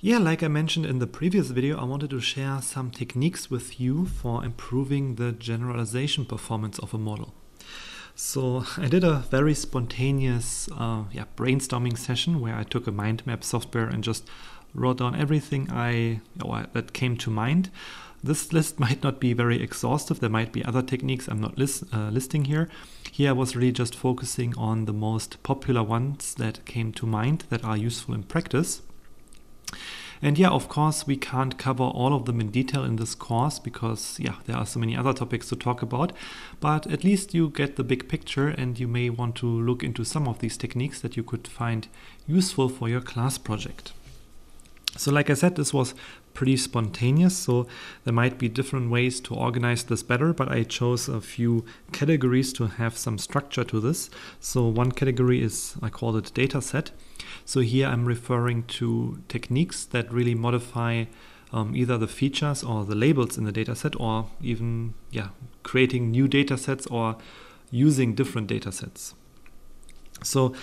Yeah, like I mentioned in the previous video, I wanted to share some techniques with you for improving the generalization performance of a model. So I did a very spontaneous uh, yeah, brainstorming session where I took a mind map software and just wrote down everything I that came to mind. This list might not be very exhaustive. There might be other techniques I'm not list, uh, listing here. Here I was really just focusing on the most popular ones that came to mind that are useful in practice. And yeah, of course, we can't cover all of them in detail in this course because, yeah, there are so many other topics to talk about. But at least you get the big picture and you may want to look into some of these techniques that you could find useful for your class project. So, like I said, this was pretty spontaneous, so there might be different ways to organize this better, but I chose a few categories to have some structure to this. So, one category is I call it data set. So, here I'm referring to techniques that really modify um, either the features or the labels in the dataset, or even yeah, creating new datasets or using different datasets. So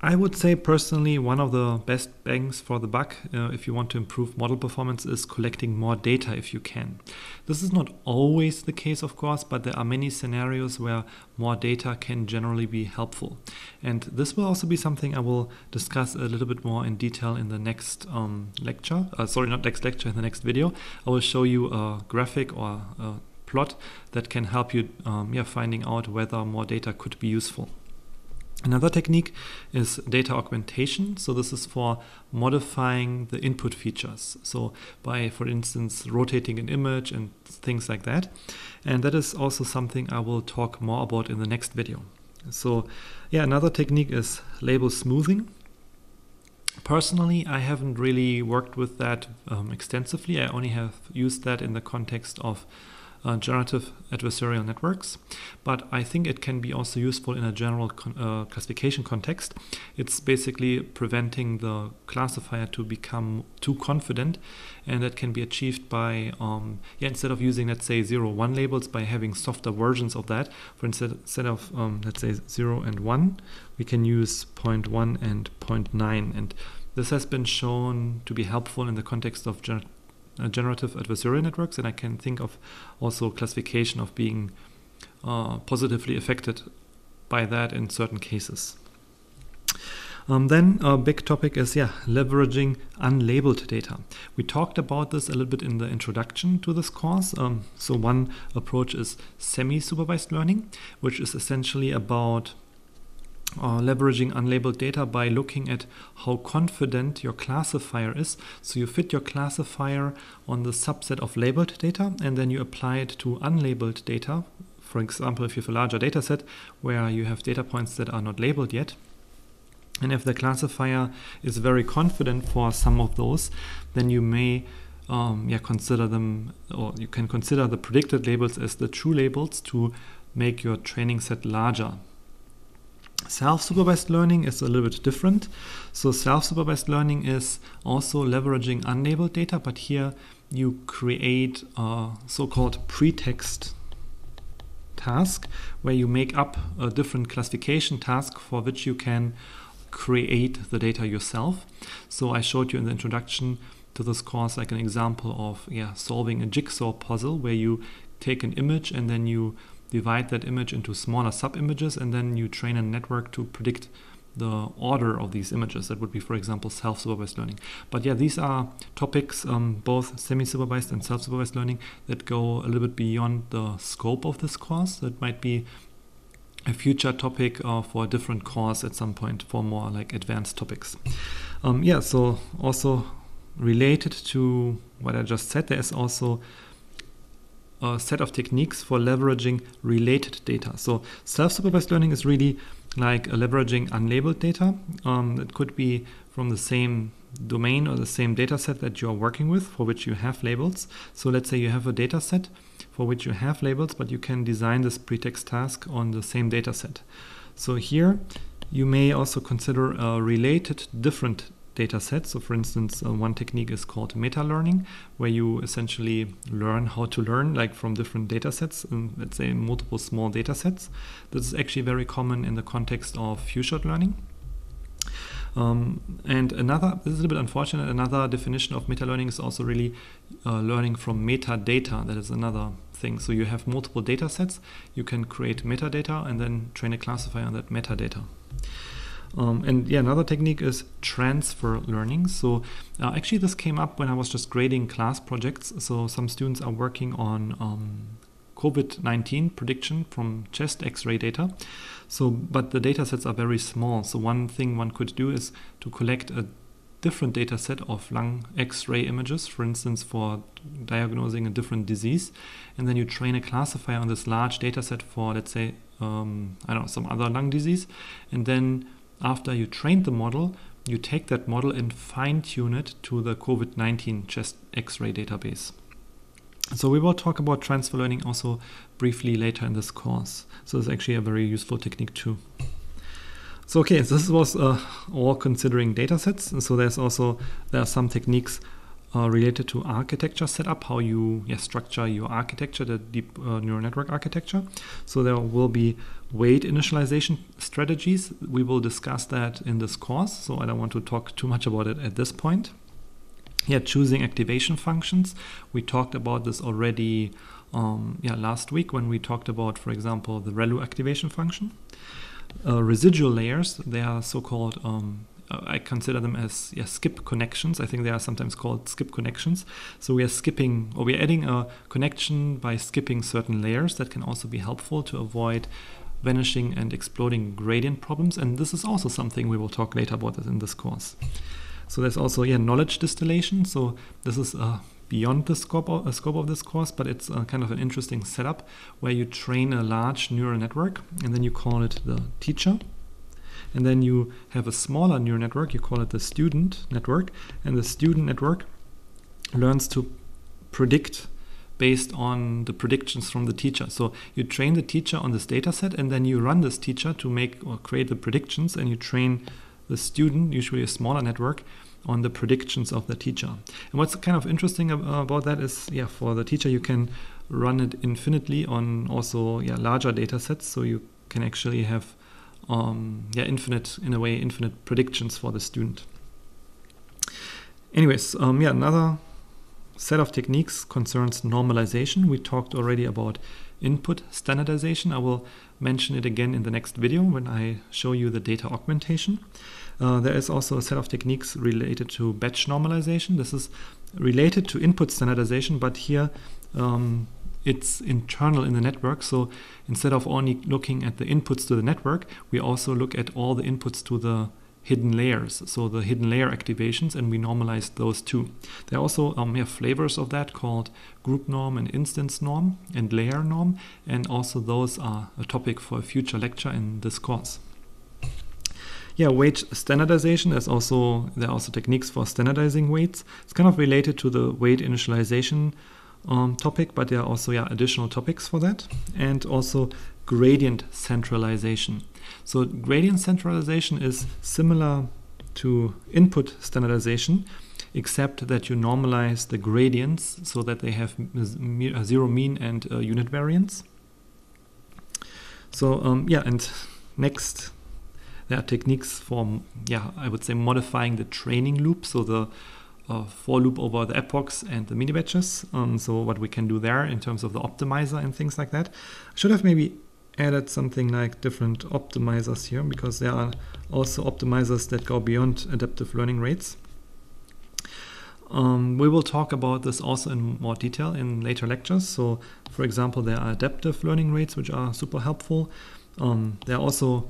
I would say personally, one of the best bangs for the buck uh, if you want to improve model performance is collecting more data if you can. This is not always the case, of course, but there are many scenarios where more data can generally be helpful. And this will also be something I will discuss a little bit more in detail in the next um, lecture. Uh, sorry, not next lecture, in the next video. I will show you a graphic or a plot that can help you um, yeah, finding out whether more data could be useful. Another technique is data augmentation. So this is for modifying the input features. So by, for instance, rotating an image and things like that. And that is also something I will talk more about in the next video. So yeah, another technique is label smoothing. Personally, I haven't really worked with that um, extensively. I only have used that in the context of uh, generative adversarial networks, but I think it can be also useful in a general con- uh, classification context. It's basically preventing the classifier to become too confident, and that can be achieved by, um, yeah, instead of using, let's say, 0, 1 labels, by having softer versions of that. For instead, instead of, um, let's say, 0 and 1, we can use 0.1 and 0.9. And this has been shown to be helpful in the context of gener- generative adversarial networks, and I can think of also classification of being uh, positively affected by that in certain cases. Um, then a big topic is yeah leveraging unlabeled data. We talked about this a little bit in the introduction to this course. Um, so one approach is semi-supervised learning, which is essentially about uh, leveraging unlabeled data by looking at how confident your classifier is. So you fit your classifier on the subset of labeled data and then you apply it to unlabeled data. For example, if you have a larger data set where you have data points that are not labeled yet, and if the classifier is very confident for some of those, then you may um, yeah, consider them, or you can consider the predicted labels as the true labels to make your training set larger. Self supervised learning is a little bit different. So, self supervised learning is also leveraging unlabeled data, but here you create a so called pretext task where you make up a different classification task for which you can create the data yourself. So, I showed you in the introduction to this course like an example of yeah, solving a jigsaw puzzle where you take an image and then you divide that image into smaller sub-images, and then you train a network to predict the order of these images. That would be, for example, self-supervised learning. But yeah, these are topics, um, both semi-supervised and self-supervised learning, that go a little bit beyond the scope of this course. That might be a future topic uh, for a different course at some point for more like advanced topics. Um, yeah, so also related to what I just said, there is also a set of techniques for leveraging related data. So self-supervised learning is really like leveraging unlabeled data. Um, it could be from the same domain or the same data set that you're working with for which you have labels. So let's say you have a data set for which you have labels, but you can design this pretext task on the same data set. So here you may also consider a related different data sets. So, for instance, uh, one technique is called meta learning, where you essentially learn how to learn, like from different data sets, um, let's say multiple small data sets. This is actually very common in the context of few shot learning. Um, and another, this is a little bit unfortunate, another definition of meta learning is also really uh, learning from metadata. That is another thing. So you have multiple data sets, you can create metadata and then train a classifier on that metadata. Um, and yeah, another technique is transfer learning. So uh, actually, this came up when I was just grading class projects. So some students are working on um, COVID 19 prediction from chest x ray data. So, but the data sets are very small. So, one thing one could do is to collect a different data set of lung x-ray images for instance for diagnosing a different disease and then you train a classifier on this large data set for let's say um, i don't know some other lung disease and then after you train the model you take that model and fine tune it to the covid-19 chest x-ray database so we will talk about transfer learning also briefly later in this course. So it's actually a very useful technique too. So okay, so this was uh, all considering data sets. And so there's also there are some techniques uh, related to architecture setup, how you yeah, structure your architecture, the deep uh, neural network architecture. So there will be weight initialization strategies. We will discuss that in this course. So I don't want to talk too much about it at this point yeah, choosing activation functions. We talked about this already um, yeah, last week when we talked about, for example, the ReLU activation function. Uh, residual layers, they are so-called, um, I consider them as yeah, skip connections. I think they are sometimes called skip connections. So we are skipping, or we're adding a connection by skipping certain layers. That can also be helpful to avoid vanishing and exploding gradient problems. And this is also something we will talk later about in this course. So there's also yeah knowledge distillation. So this is uh, beyond the scope of, uh, scope of this course, but it's uh, kind of an interesting setup where you train a large neural network and then you call it the teacher. And then you have a smaller neural network, you call it the student network, and the student network learns to predict based on the predictions from the teacher. So you train the teacher on this data set and then you run this teacher to make or create the predictions and you train the student, usually a smaller network, on the predictions of the teacher. And what's kind of interesting about that is, yeah, for the teacher, you can run it infinitely on also yeah larger data sets, so you can actually have um, yeah infinite in a way infinite predictions for the student. Anyways, um, yeah, another set of techniques concerns normalization. We talked already about input standardization. I will mention it again in the next video when I show you the data augmentation. Uh, there is also a set of techniques related to batch normalization. This is related to input standardization, but here um, it's internal in the network. So instead of only looking at the inputs to the network, we also look at all the inputs to the hidden layers, so the hidden layer activations, and we normalize those too. There are also um, have flavors of that called group norm and instance norm and layer norm, and also those are a topic for a future lecture in this course. Yeah, weight standardization There's also there are also techniques for standardizing weights. It's kind of related to the weight initialization um, topic, but there are also yeah additional topics for that, and also gradient centralization. So gradient centralization is similar to input standardization, except that you normalize the gradients so that they have zero mean and uh, unit variance. So um, yeah, and next there are techniques for yeah I would say modifying the training loop, so the for loop over the epochs and the mini batches. Um, so what we can do there in terms of the optimizer and things like that. I should have maybe added something like different optimizers here because there are also optimizers that go beyond adaptive learning rates. Um, we will talk about this also in more detail in later lectures. So, for example, there are adaptive learning rates which are super helpful. Um, there are also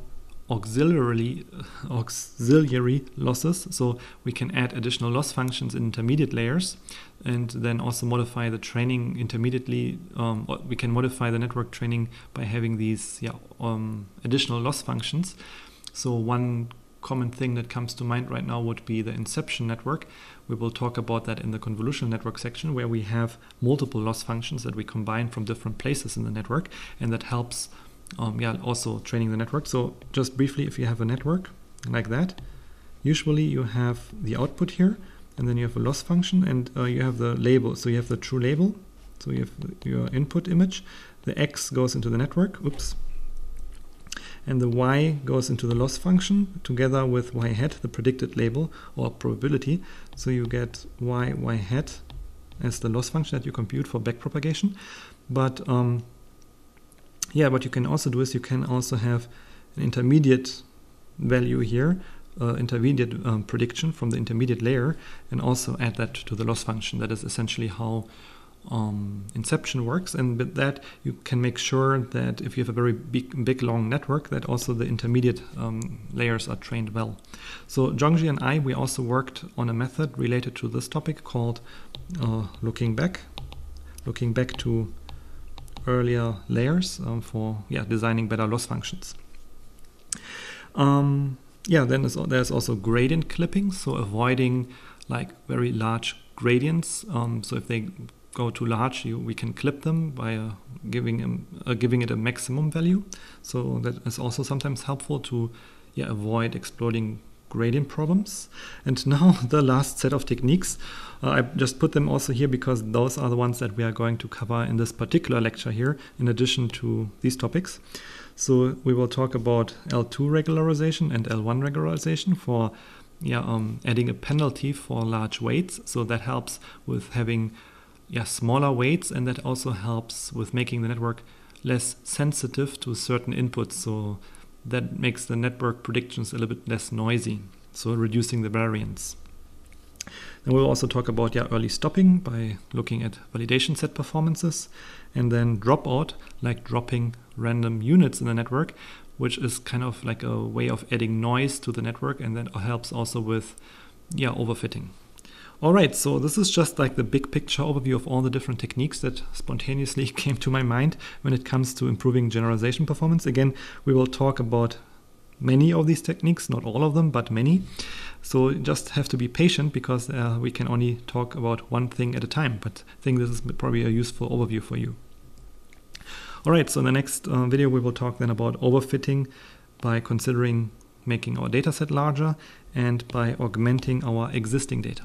auxiliary auxiliary losses. So we can add additional loss functions in intermediate layers and then also modify the training intermediately um, we can modify the network training by having these yeah, um, additional loss functions. So one common thing that comes to mind right now would be the inception network. We will talk about that in the convolutional network section where we have multiple loss functions that we combine from different places in the network and that helps um, yeah, also training the network. So just briefly, if you have a network like that, usually you have the output here, and then you have a loss function, and uh, you have the label. So you have the true label. So you have your input image. The X goes into the network. Oops. and the y goes into the loss function together with y hat, the predicted label or probability. So you get y y hat as the loss function that you compute for backpropagation. But um, yeah, what you can also do is you can also have an intermediate value here, uh, intermediate um, prediction from the intermediate layer, and also add that to the loss function. That is essentially how um, inception works and with that you can make sure that if you have a very big, big long network that also the intermediate um, layers are trained well so Zhongjie and I we also worked on a method related to this topic called uh, looking back looking back to earlier layers um, for yeah designing better loss functions um, yeah then there's also gradient clipping so avoiding like very large gradients um, so if they go too large, you, we can clip them by uh, giving them, uh, giving it a maximum value. So that is also sometimes helpful to yeah, avoid exploding gradient problems. And now the last set of techniques. Uh, I just put them also here because those are the ones that we are going to cover in this particular lecture here, in addition to these topics. So we will talk about L2 regularization and L1 regularization for yeah, um, adding a penalty for large weights. So that helps with having yeah, smaller weights, and that also helps with making the network less sensitive to certain inputs. So that makes the network predictions a little bit less noisy, so reducing the variance. Then we'll also talk about yeah, early stopping by looking at validation set performances, and then dropout, like dropping random units in the network, which is kind of like a way of adding noise to the network, and that helps also with yeah, overfitting. All right, so this is just like the big picture overview of all the different techniques that spontaneously came to my mind when it comes to improving generalization performance. Again, we will talk about many of these techniques, not all of them, but many. So just have to be patient because uh, we can only talk about one thing at a time, but I think this is probably a useful overview for you. All right, so in the next uh, video, we will talk then about overfitting by considering making our dataset larger and by augmenting our existing data.